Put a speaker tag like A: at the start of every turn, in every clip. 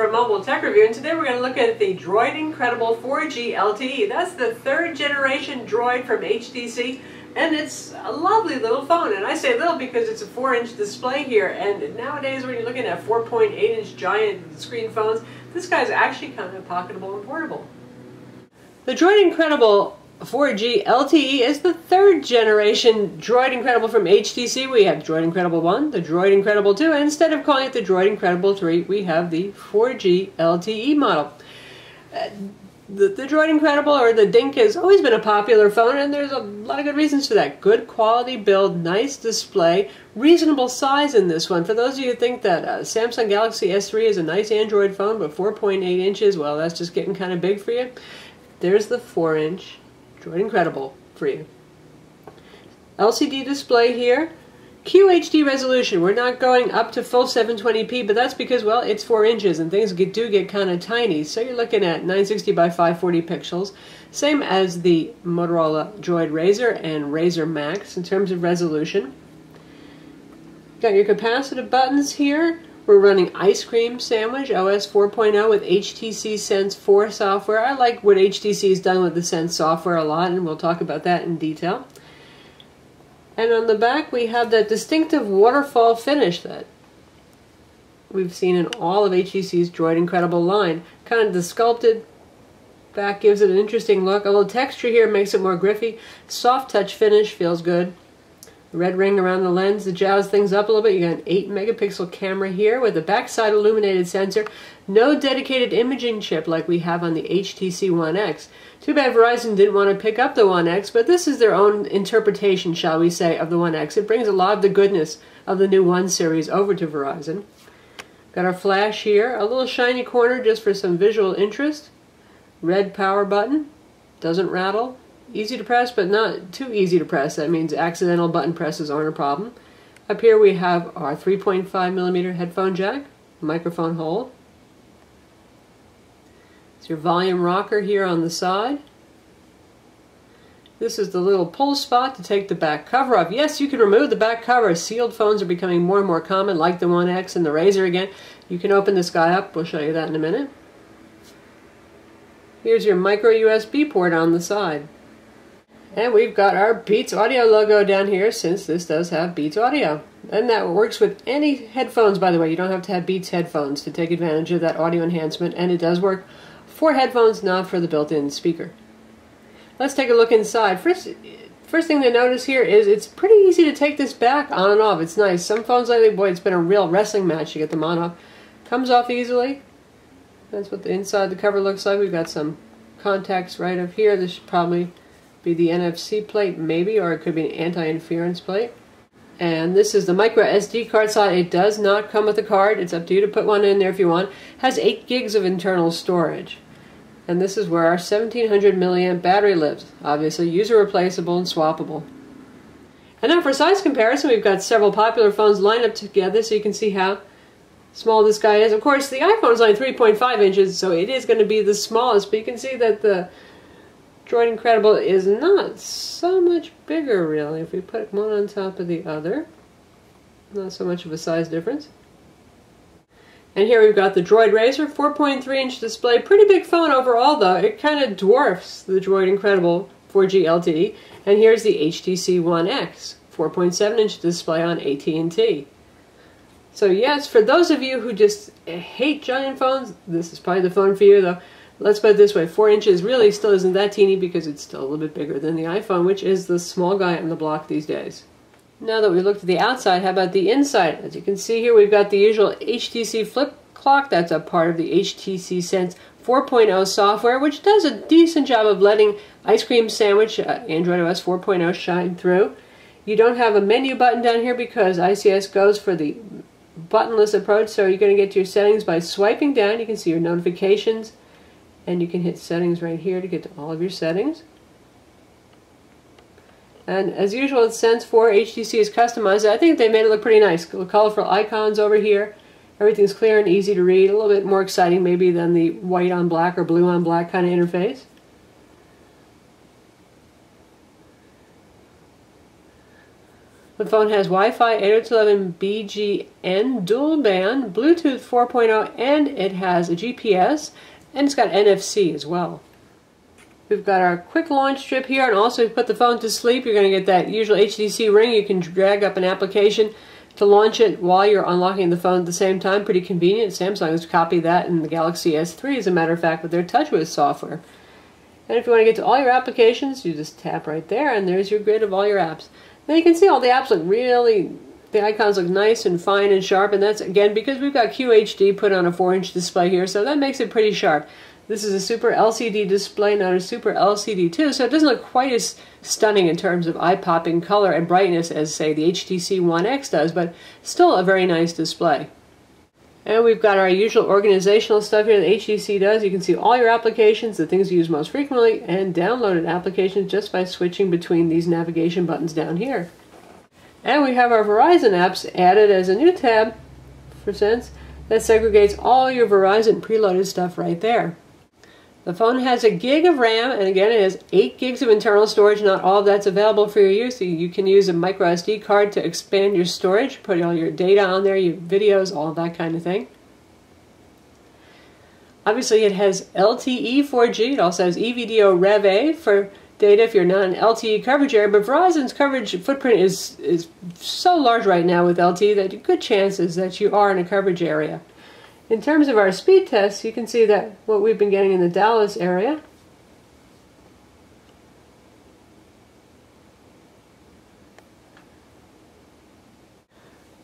A: from Mobile Tech Review, and today we're going to look at the Droid Incredible 4G LTE. That's the third generation Droid from HTC, and it's a lovely little phone. And I say little because it's a 4-inch display here, and nowadays when you're looking at 4.8-inch giant screen phones, this guy's actually kind of pocketable and portable. The Droid Incredible 4G LTE is the third generation Droid Incredible from HTC. We have Droid Incredible 1, the Droid Incredible 2, and instead of calling it the Droid Incredible 3, we have the 4G LTE model. Uh, the, the Droid Incredible or the Dink has always been a popular phone, and there's a lot of good reasons for that. Good quality build, nice display, reasonable size in this one. For those of you who think that uh, Samsung Galaxy S3 is a nice Android phone, but 4.8 inches, well, that's just getting kind of big for you. There's the 4 inch Droid Incredible for you. LCD display here. QHD resolution. We're not going up to full 720p, but that's because, well, it's 4 inches and things get, do get kind of tiny. So you're looking at 960 by 540 pixels. Same as the Motorola Droid Razr and Razr Max in terms of resolution. Got your capacitive buttons here. We're running Ice Cream Sandwich OS 4.0 with HTC Sense 4 software. I like what HTC has done with the Sense software a lot, and we'll talk about that in detail. And on the back, we have that distinctive waterfall finish that we've seen in all of HTC's Droid Incredible line. Kind of the sculpted back gives it an interesting look. A little texture here makes it more griffy. Soft touch finish feels good red ring around the lens to jazz things up a little bit. You got an 8 megapixel camera here with a backside illuminated sensor. No dedicated imaging chip like we have on the HTC One X. Too bad Verizon didn't want to pick up the One X, but this is their own interpretation, shall we say, of the One X. It brings a lot of the goodness of the new One series over to Verizon. Got our flash here, a little shiny corner just for some visual interest. Red power button, doesn't rattle, easy to press, but not too easy to press. That means accidental button presses aren't a problem. Up here we have our 3.5 millimeter headphone jack, microphone hole. It's your volume rocker here on the side. This is the little pull spot to take the back cover off. Yes, you can remove the back cover. Sealed phones are becoming more and more common, like the One X and the Razr again. You can open this guy up. We'll show you that in a minute. Here's your micro USB port on the side. And we've got our Beats Audio logo down here since this does have Beats Audio. And that works with any headphones, by the way. You don't have to have Beats headphones to take advantage of that audio enhancement. And it does work for headphones, not for the built-in speaker. Let's take a look inside. First, first thing to notice here is it's pretty easy to take this back on and off. It's nice. Some phones lately, boy, it's been a real wrestling match to get them on off. Comes off easily. That's what the inside the cover looks like. We've got some contacts right up here. This should probably be the NFC plate maybe, or it could be an anti-interference plate. And this is the micro SD card slot. It does not come with a card. It's up to you to put one in there if you want. Has 8 gigs of internal storage. And this is where our 1700 milliamp battery lives. Obviously user replaceable and swappable. And now for size comparison, we've got several popular phones lined up together so you can see how small this guy is. Of course, the iPhone is only 3.5 inches, so it is going to be the smallest, but you can see that the Droid Incredible is not so much bigger, really. If we put one on top of the other, not so much of a size difference. And here we've got the Droid Razr, 4.3 inch display. Pretty big phone overall, though. It kind of dwarfs the Droid Incredible 4G LTE. And here's the HTC One X, 4.7 inch display on AT&T. So yes, for those of you who just hate giant phones, this is probably the phone for you, though. Let's put it this way, 4 inches really still isn't that teeny because it's still a little bit bigger than the iPhone, which is the small guy on the block these days. Now that we looked at the outside, how about the inside? As you can see here, we've got the usual HTC flip clock. That's a part of the HTC Sense 4.0 software, which does a decent job of letting Ice Cream Sandwich, uh, Android OS 4.0, shine through. You don't have a menu button down here because ICS goes for the buttonless approach, so you're going to get to your settings by swiping down. You can see your notifications, and you can hit settings right here to get to all of your settings. And as usual, it Sense 4 HTC is customized. I think they made it look pretty nice. Colorful icons over here. Everything's clear and easy to read. A little bit more exciting maybe than the white on black or blue on black kind of interface. The phone has Wi-Fi 802.11 BGN dual band, Bluetooth 4.0, and it has a GPS, and it's got NFC as well. We've got our quick launch strip here, and also if you put the phone to sleep, you're going to get that usual HTC ring. You can drag up an application to launch it while you're unlocking the phone at the same time. Pretty convenient. Samsung has copied that in the Galaxy S3, as a matter of fact, with their TouchWiz software. And if you want to get to all your applications, you just tap right there, and there's your grid of all your apps. Now you can see all the apps look really, the icons look nice and fine and sharp, and that's, again, because we've got QHD put on a 4-inch display here, so that makes it pretty sharp. This is a Super LCD display, not a Super LCD 2, so it doesn't look quite as stunning in terms of eye-popping color and brightness as, say, the HTC One X does, but still a very nice display. And we've got our usual organizational stuff here that HTC does. You can see all your applications, the things you use most frequently, and downloaded applications just by switching between these navigation buttons down here. And we have our Verizon apps added as a new tab for Sense that segregates all your Verizon preloaded stuff right there. The phone has a gig of RAM, and again, it has 8 gigs of internal storage. Not all of that's available for your use. You can use a micro SD card to expand your storage, put all your data on there, your videos, all that kind of thing. Obviously, it has LTE 4G. It also has EVDO Rev A for data if you're not in LTE coverage area. But Verizon's coverage footprint is, is so large right now with LTE that a good chance is that you are in a coverage area. In terms of our speed tests, you can see that what we've been getting in the Dallas area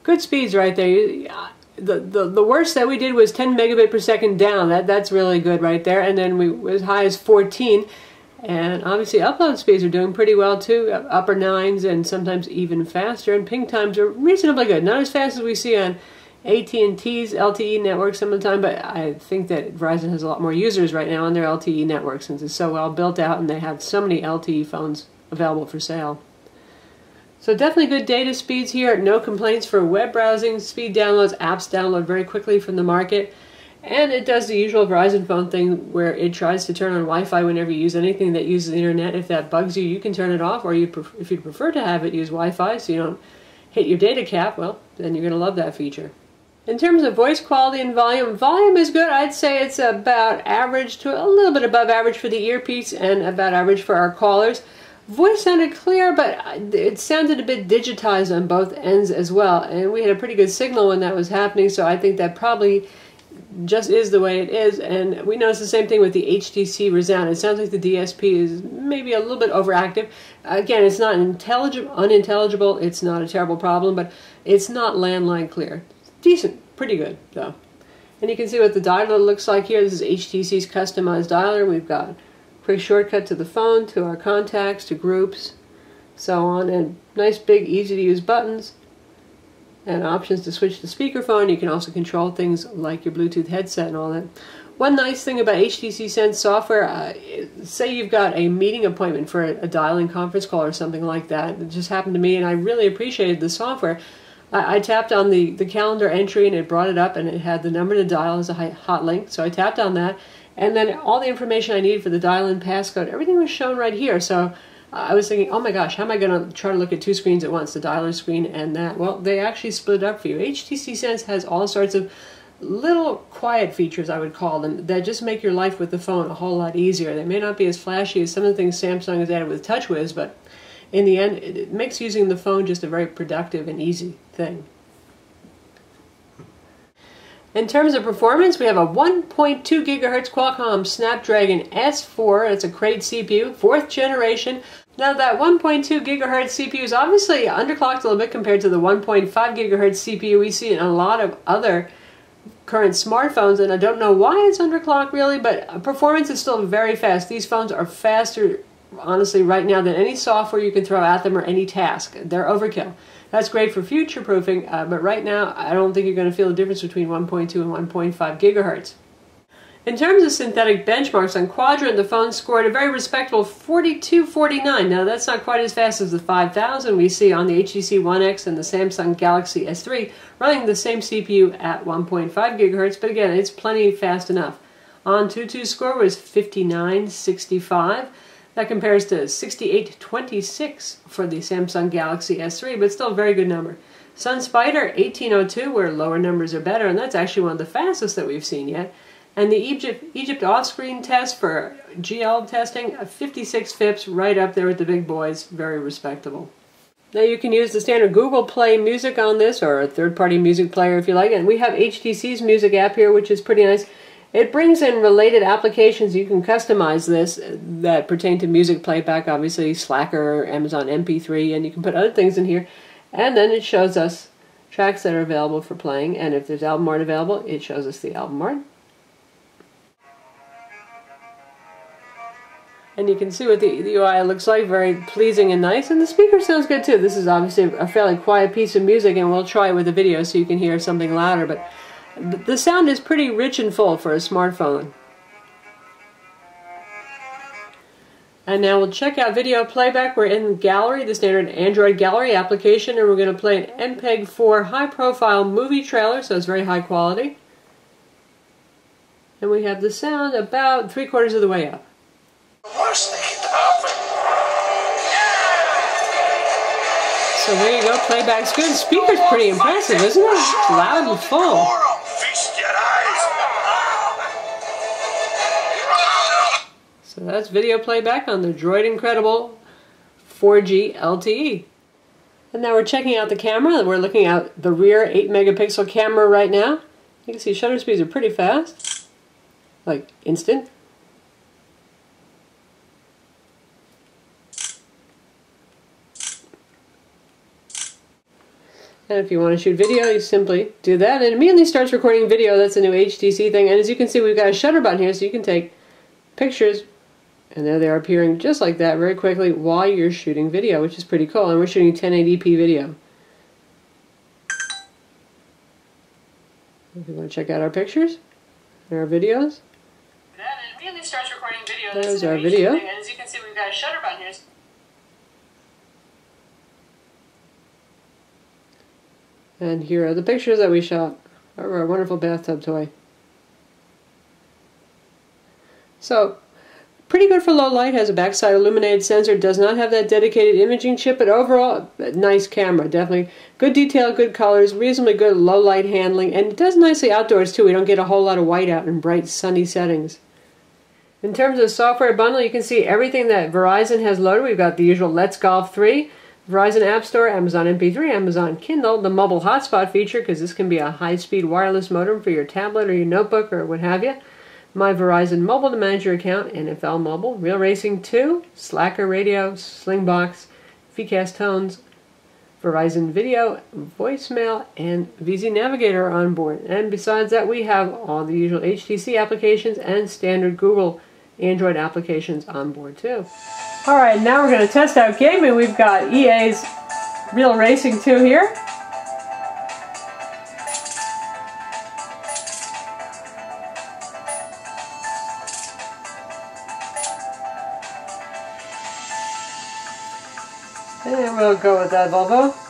A: good speeds right there. The, the the worst that we did was 10 megabit per second down. That that's really good right there. And then we as high as 14. And obviously upload speeds are doing pretty well too, upper nines and sometimes even faster. And ping times are reasonably good. Not as fast as we see on AT&T's LTE network some of the time, but I think that Verizon has a lot more users right now on their LTE network since it's so well built out and they have so many LTE phones available for sale. So definitely good data speeds here, no complaints for web browsing, speed downloads, apps download very quickly from the market. And it does the usual Verizon phone thing where it tries to turn on Wi-Fi whenever you use anything that uses the internet. If that bugs you, you can turn it off, or you if you'd prefer to have it use Wi-Fi so you don't hit your data cap, well, then you're going to love that feature. In terms of voice quality and volume, volume is good. I'd say it's about average to a little bit above average for the earpiece and about average for our callers. Voice sounded clear, but it sounded a bit digitized on both ends as well. And we had a pretty good signal when that was happening, so I think that probably just is the way it is. And we noticed the same thing with the HTC Rezound. It sounds like the DSP is maybe a little bit overactive. Again, it's not intelligible, unintelligible. It's not a terrible problem, but it's not landline clear decent, pretty good though. And you can see what the dialer looks like here. This is HTC's customized dialer. We've got quick shortcut to the phone, to our contacts, to groups, so on, and nice big easy to use buttons and options to switch to speakerphone. You can also control things like your Bluetooth headset and all that. One nice thing about HTC Sense software, uh, say you've got a meeting appointment for a, a dialing conference call or something like that. It just happened to me and I really appreciated the software. I, I, tapped on the, the calendar entry and it brought it up and it had the number to dial as a hot link. So I tapped on that. And then all the information I needed for the dial-in passcode, everything was shown right here. So I was thinking, oh my gosh, how am I going to try to look at two screens at once, the dialer screen and that? Well, they actually split up for you. HTC Sense has all sorts of little quiet features, I would call them, that just make your life with the phone a whole lot easier. They may not be as flashy as some of the things Samsung has added with TouchWiz, but in the end, it makes using the phone just a very productive and easy thing. In terms of performance, we have a 1.2 gigahertz Qualcomm Snapdragon S4. It's a Krait CPU, fourth generation. Now that 1.2 gigahertz CPU is obviously underclocked a little bit compared to the 1.5 gigahertz CPU we see in a lot of other current smartphones, and I don't know why it's underclocked really, but performance is still very fast. These phones are faster honestly right now than any software you can throw at them or any task. They're overkill. That's great for future proofing, uh, but right now I don't think you're going to feel the difference between 1.2 and 1.5 gigahertz. In terms of synthetic benchmarks on Quadrant, the phone scored a very respectable 4249. Now that's not quite as fast as the 5000 we see on the HTC One X and the Samsung Galaxy S3, running the same CPU at 1.5 gigahertz, but again, it's plenty fast enough. AnTuTu score was 5965. That compares to 6826 for the Samsung Galaxy S3, but still a very good number. SunSpider 1802, where lower numbers are better, and that's actually one of the fastest that we've seen yet. And the Egypt, Egypt off-screen test for GL testing, uh, 56 FIPS, right up there with the big boys, very respectable. Now you can use the standard Google Play music on this, or a third-party music player if you like, and we have HTC's music app here, which is pretty nice. It brings in related applications. You can customize this uh, that pertain to music playback, obviously Slacker, Amazon MP3, and you can put other things in here. And then it shows us tracks that are available for playing, and if there's album art available, it shows us the album art. And you can see what the, the UI looks like, very pleasing and nice. And the speaker sounds good too. This is obviously a fairly quiet piece of music, and we'll try it with a video so you can hear something louder. But the sound is pretty rich and full for a smartphone. And now we'll check out video playback. We're in Gallery, the standard Android Gallery application, and we're going to play an MPEG-4 high-profile movie trailer, so it's very high quality. And we have the sound about three quarters of the way up. So there you go, playback's good. Speaker's pretty impressive, isn't it? Loud and full. That's video playback on the Droid Incredible 4G LTE. And now we're checking out the camera. We're looking at the rear 8 megapixel camera right now. You can see shutter speeds are pretty fast, like instant. And if you want to shoot video, you simply do that. And it immediately starts recording video. That's a new HTC thing. And as you can see, we've got a shutter button here, so you can take pictures. And there they are appearing just like that very quickly while you're shooting video, which is pretty cool. And we're shooting 1080p video. If you want to check out our pictures and our videos. And it immediately starts recording video. There's our video. And as you can see, we've got a shutter button here. And here are the pictures that we shot of our wonderful bathtub toy. So, pretty good for low light, has a backside illuminated sensor, does not have that dedicated imaging chip, but overall, nice camera, definitely. Good detail, good colors, reasonably good low light handling, and it does nicely outdoors too. We don't get a whole lot of white out in bright sunny settings. In terms of software bundle, you can see everything that Verizon has loaded. We've got the usual Let's Golf 3, Verizon App Store, Amazon MP3, Amazon Kindle, the mobile hotspot feature, because this can be a high-speed wireless modem for your tablet or your notebook or what have you. My Verizon Mobile to manage your account, NFL Mobile, Real Racing 2, Slacker Radio, Slingbox, VCast Tones, Verizon Video, voicemail, and VZ Navigator on board. And besides that, we have all the usual HTC applications and standard Google Android applications on board too. Alright, now we're going to test out gaming. We've got EA's Real Racing 2 here. Go with that Volvo.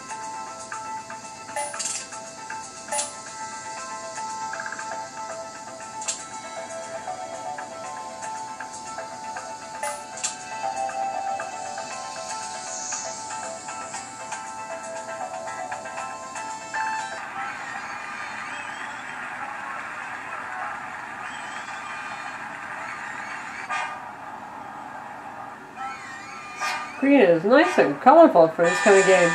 A: Is nice and colorful for this kind of game.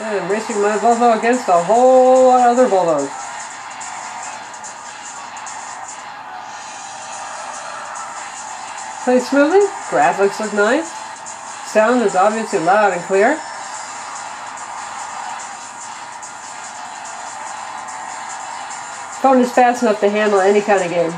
A: And I'm racing my Volvo against a whole lot of other Volvos. Plays smoothly, graphics look nice, sound is obviously loud and clear. Phone is fast enough to handle any kind of game.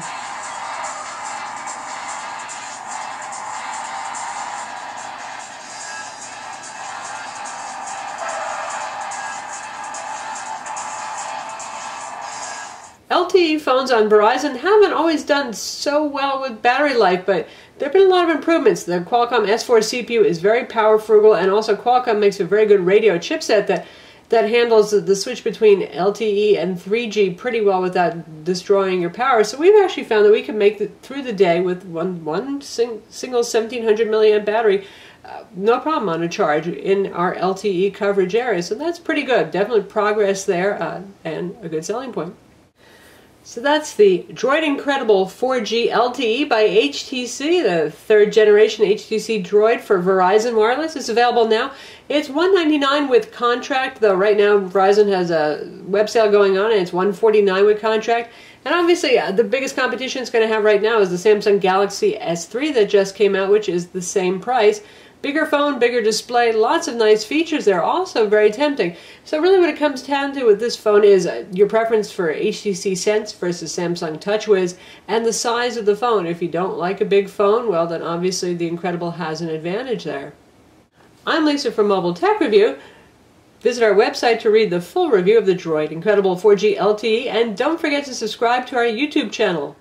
A: LTE phones on Verizon haven't always done so well with battery life, but There have been a lot of improvements. The Qualcomm S4 CPU is very power frugal, and also Qualcomm makes a very good radio chipset that that handles the switch between LTE and 3G pretty well without destroying your power. So we've actually found that we can make it through the day with one one sing, single 1700 milliamp battery, uh, no problem on a charge in our LTE coverage area. So that's pretty good. Definitely progress there uh, and a good selling point. So that's the Droid Incredible 4G LTE by HTC, the third generation HTC Droid for Verizon Wireless. It's available now. It's 199 with contract, though right now Verizon has a web sale going on and it's 149 with contract. And obviously, uh, the biggest competition it's going to have right now is the Samsung Galaxy S3 that just came out, which is the same price. Bigger phone, bigger display, lots of nice features there, also very tempting. So really what it comes down to with this phone is uh, your preference for HTC Sense versus Samsung TouchWiz and the size of the phone. If you don't like a big phone, well then obviously the Incredible has an advantage there. I'm Lisa from Mobile Tech Review. Visit our website to read the full review of the Droid Incredible 4G LTE and don't forget to subscribe to our YouTube channel.